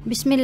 बिसमीम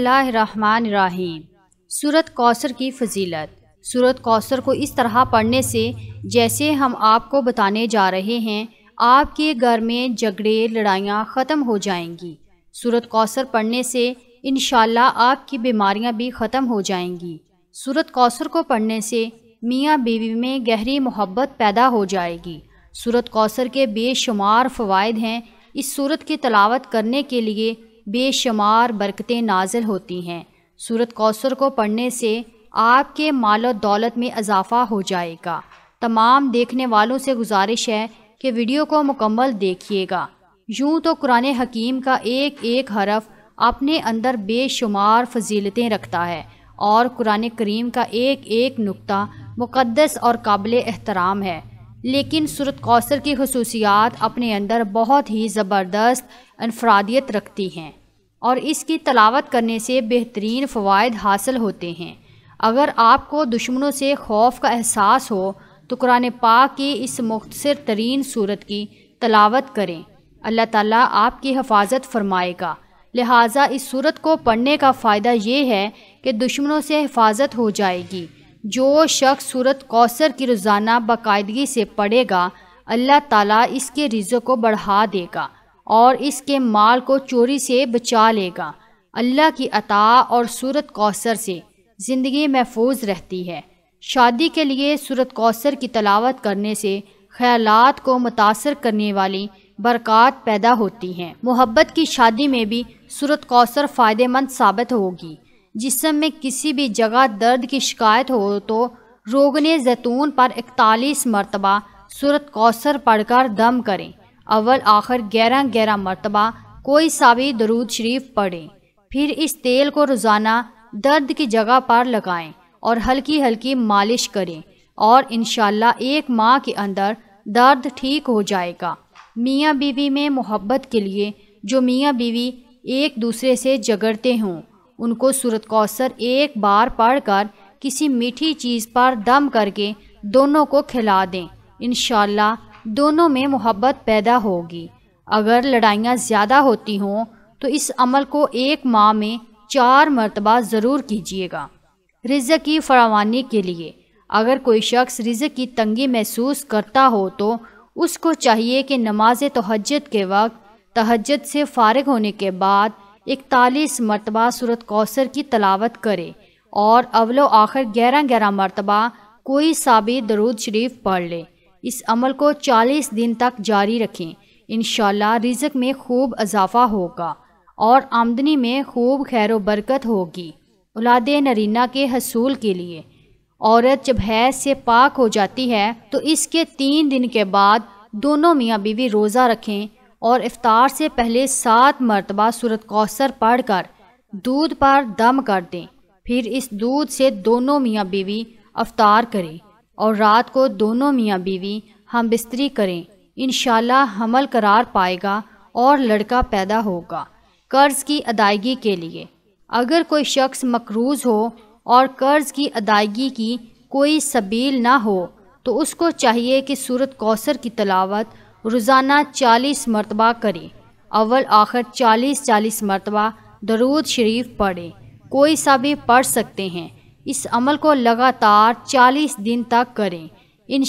सूरत कौसर की फजीलत। सूरत कौसर को इस तरह पढ़ने से, जैसे हम आपको बताने जा रहे हैं, आपके घर में झगड़े, लड़ाइयाँ ख़त्म हो जाएँगी। सूरत कौसर पढ़ने से इन आपकी बीमारियाँ भी ख़त्म हो जाएँगी। सूरत कौसर को पढ़ने से, मियाँ बीवी में गहरी मोहब्बत पैदा हो जाएगी। सूरत कौसर के बेशुमार फ़वाद हैं, इस सूरत की तलावत करने के लिए बेशुमार बरकतें नाजिल होती हैं। सूरत कौसर को पढ़ने से आपके माल और दौलत में इजाफ़ा हो जाएगा। तमाम देखने वालों से गुजारिश है कि वीडियो को मुकम्मल देखिएगा। यूँ तो कुरान हकीम का एक एक हरफ अपने अंदर बेशुमार फजीलतें रखता है और कुरान करीम का एक एक नुक्ता मुक़दस और काबिल एहतराम है। लेकिन सूरत कौसर की खसूसियात अपने अंदर बहुत ही ज़बरदस्त अनफरादियत रखती हैं और इसकी तलावत करने से बेहतरीन फ़वाद हासिल होते हैं। अगर आपको दुश्मनों से खौफ का एहसास हो तो कुरान पाक की इस मुख्तर तरीन सूरत की तलावत करें। अल्लाह ताला आपकी हफाजत फरमाएगा। लिहाजा इस सूरत को पढ़ने का फ़ायदा ये है कि दुश्मनों से हिफाजत हो जाएगी। जो शख्स सूरत कौसर की रोज़ाना बाकायदगी से पढ़ेगा, अल्लाह ताला इसके रिज़ को बढ़ा देगा और इसके माल को चोरी से बचा लेगा। अल्लाह की अता और सूरत कौसर से ज़िंदगी महफूज रहती है। शादी के लिए सूरत कौसर की तलावत करने से ख्यालात को मुतासर करने वाली बरक़ात पैदा होती हैं। मोहब्बत की शादी में भी सूरत कौसर फ़ायदेमंद साबित होगी। जिसम में किसी भी जगह दर्द की शिकायत हो तो रोगन जैतून पर इकतालीस मरतबा, सूरत कौसर पढ़कर दम करें। अव्वल आखिर ग्यारह ग्यारह मरतबा, कोई सा भी दरूद शरीफ पढ़ें। फिर इस तेल को रोज़ाना दर्द की जगह पर लगाएँ और हल्की हल्की मालिश करें और इन एक माह के अंदर दर्द ठीक हो जाएगा। मियाँ बीवी में मोहब्बत के लिए जो मियाँ बीवी एक दूसरे से झगड़ते हों। उनको सूरत कौसर एक बार पढ़कर किसी मीठी चीज़ पर दम करके दोनों को खिला दें। इन दोनों में मोहब्बत पैदा होगी। अगर लड़ाइयाँ ज़्यादा होती हों तो इस अमल को एक माह में चार मरतबा ज़रूर कीजिएगा। रिज़ की फरावानी के लिए, अगर कोई शख्स रिज़ की तंगी महसूस करता हो तो उसको चाहिए कि नमाज़ तहजद के वक्त तहजद से फारग होने के बाद इकतालीस मरतबा सूरत कौसर की तलावत करे और अवलो आखिर ग्यारह ग्यारह मरतबा कोई साबी दरूद शरीफ पढ़ ले। इस अमल को चालीस दिन तक जारी रखें। इन रिज़क में खूब इजाफ़ा होगा और आमदनी में खूब खैर बरकत होगी। औलाद नरीना के हसूल के लिए। औरत जब हैज़ से पाक हो जाती है तो इसके तीन दिन के बाद दोनों मियाँ बीवी रोज़ा रखें और इफ्तार से पहले सात मरतबा सूरत कौसर पढ़ कर दूध पर दम कर दें। फिर इस दूध से दोनों मियाँ बीवी अफ्तार करें और रात को दोनों मियाँ बीवी हम बिस्तरी करें। इन हमल करार पाएगा और लड़का पैदा होगा कर्ज़ की अदायगी के लिए। अगर कोई शख्स मकरूज़ हो और कर्ज़ की अदायगी की कोई सबील ना हो तो उसको चाहिए कि सूरत कौसर की तलावत रोज़ाना चालीस मरतबा करें। अव्वल, आखिर चालीस चालीस मरतबा दरूद शरीफ पढ़ें। कोई सा भी पढ़ सकते हैं। इस अमल को लगातार चालीस दिन तक करें। इन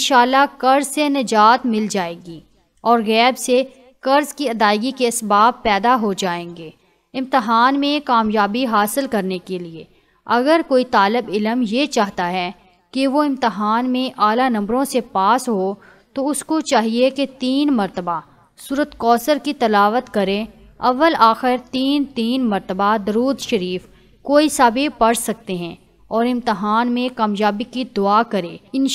कर्ज से निजात मिल जाएगी और गैब से कर्ज़ की अदायगी के इसबाब पैदा हो जाएँगे। इम्तहान में कामयाबी हासिल करने के लिए अगर कोई तालब इलम ये चाहता है कि वो इम्तहान में आला नंबरों से पास हो तो उसको चाहिए कि तीन मरतबा। सूरत कौसर की तलावत करें। अव्वल आखिर तीन तीन मरतबा दरूद शरीफ। कोई सा भी पढ़ सकते हैं और इम्तहान में कामयाबी की दुआ करें। इन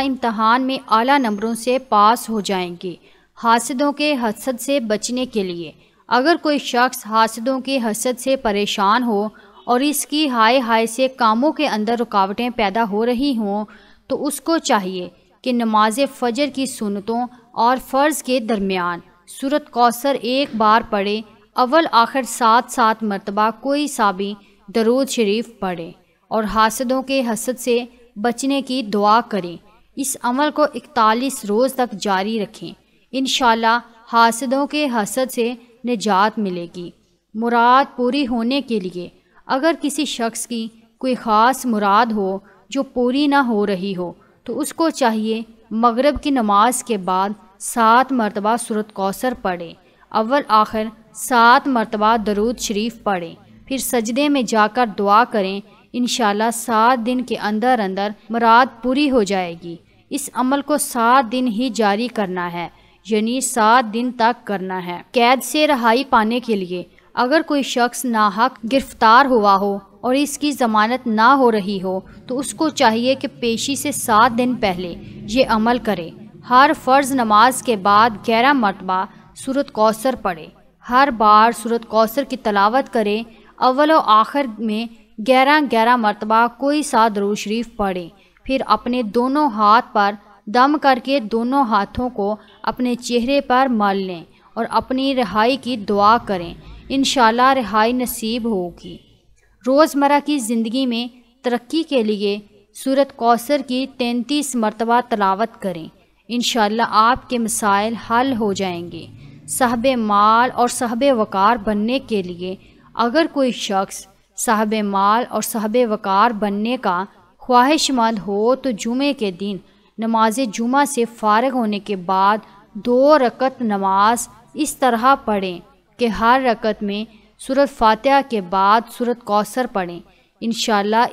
इम्तहान में आला नंबरों से पास हो जाएँगे हासदों के हसद से बचने के लिए। अगर कोई शख्स हासदों के हसद से परेशान हो और इसकी हाय हाय से कामों के अंदर रुकावटें पैदा हो रही हों तो उसको चाहिए कि नमाज़ फ़जर की सुनतों और फ़र्ज़ के दरमियान। सूरत कौसर एक बार पढ़े, अव्वल आखिर सात सात मरतबा कोई साबी दरूद शरीफ पढ़े और हासदों के हसद से बचने की दुआ करें। इस अमल को इकतालीस रोज़ तक जारी रखें। इन हासदों के हसद से निजात मिलेगी। मुराद पूरी होने के लिए अगर किसी शख्स की कोई ख़ास मुराद हो जो पूरी ना हो रही हो तो उसको चाहिए मगरब की नमाज़ के बाद सात मरतबा सूरत कौसर पढ़े। अव्वल आखिर सात मरतबा दरूद शरीफ पढ़ें। फिर सजदे में जाकर दुआ करें इन सात दिन के अंदर अंदर मुराद पूरी हो जाएगी। इस अमल को सात दिन ही जारी करना है, यानी सात दिन तक करना है। कैद से रहाई पाने के लिए अगर कोई शख्स नाहक गिरफ़्तार हुआ हो और इसकी ज़मानत ना हो रही हो तो उसको चाहिए कि पेशी से सात दिन पहले ये अमल करे। हर फ़र्ज़ नमाज़ के बाद ग्यारह मरतबा सूरत कौसर पढ़े। हर बार सूरत कौसर की तलावत करे अव्वल आखिर में ग्यारह ग्यारह मरतबा कोई सा दरू शरीफ पढ़े। फिर अपने दोनों हाथ पर दम करके दोनों हाथों को अपने चेहरे पर मल लें और अपनी रिहाई की दुआ करें। इन रिहाई नसीब होगी। रोज़मर्रा की ज़िंदगी में तरक्की के लिए सूरत कौसर की तैंतीस मरतबा तलावत करें। इन आपके मसाइल हल हो जाएँगे। साहब माल और साहब वक़ार बनने के लिए अगर कोई शख्स साहब माल और साहब वक़ार बनने का ख्वाहिशमंद हो तो जुमे के दिन नमाज़ जुमा से फारग होने के बाद दो रकत नमाज़ इस तरह पढ़ें कि हर रकत में सूरत फातिहा के बाद सूरत कौसर पढ़ें। इन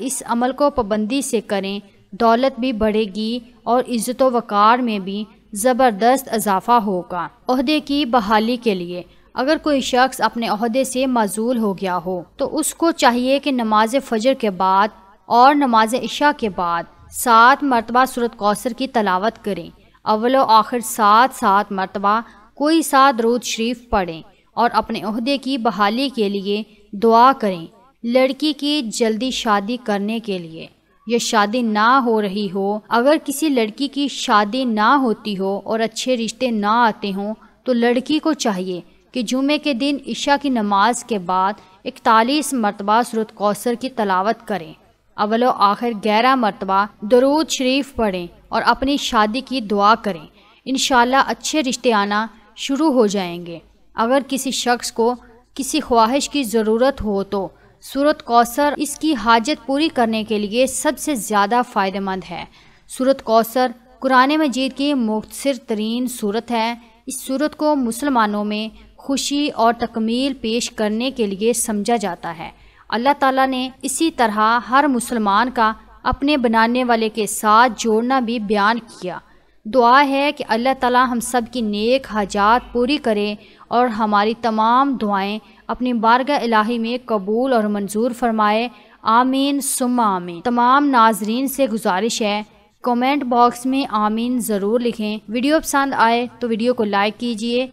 इस अमल को पाबंदी से करें। दौलत भी बढ़ेगी और इज़्ज़त वक़ार में भी ज़बरदस्त इजाफ़ा होगा। अहदे की बहाली के लिए अगर कोई शख्स अपने अहदे से मजूल हो गया हो तो उसको चाहिए कि नमाज़ फजर के बाद और नमाज़ इशा के बाद सात मरतबा सूरत कौसर की तलावत करें। अव्वल आखिर सात सात मरतबा कोई सात रोज शरीफ पढ़ें। और अपने अहदे की बहाली के लिए दुआ करें लड़की की जल्दी शादी करने के लिए। यह शादी ना हो रही हो, अगर किसी लड़की की शादी ना होती हो और अच्छे रिश्ते ना आते हों तो लड़की को चाहिए कि जुमे के दिन ईशा की नमाज़ के बाद इकतालीस मरतबा सूरत कौसर की तलावत करें। अवल आखिर ग्यारह मरतबा दरूद शरीफ पढ़ें और अपनी शादी की दुआ करें। इन अच्छे रिश्ते आना शुरू हो जाएँगे। अगर किसी शख्स को किसी ख्वाहिश की ज़रूरत हो तो सूरत कौसर इसकी हाजत पूरी करने के लिए सबसे ज़्यादा फ़ायदेमंद है। सूरत कौसर कुरान मजीद की मुख्तर तरीन सूरत है। इस सूरत को मुसलमानों में खुशी और तकमील पेश करने के लिए समझा जाता है। अल्लाह ताला ने इसी तरह हर मुसलमान का अपने बनाने वाले के साथ जोड़ना भी बयान किया। दुआ है कि अल्लाह ताला हम सब की नेक हाजात पूरी करे और हमारी तमाम दुआएँ अपनी बारगाह इलाही में कबूल और मंजूर फरमाए। आमीन सुम आमीन। तमाम नाजरीन से गुजारिश है, कमेंट बॉक्स में आमीन ज़रूर लिखें। वीडियो पसंद आए तो वीडियो को लाइक कीजिए